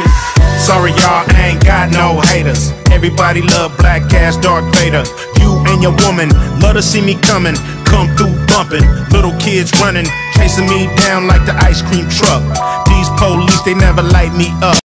niggas. Sorry, y'all, I ain't got no haters. Everybody love black ass Darth Vader. You and your woman love to see me coming. Come through bumping. Little kids running, chasing me down like the ice cream truck. These police, they never light me up.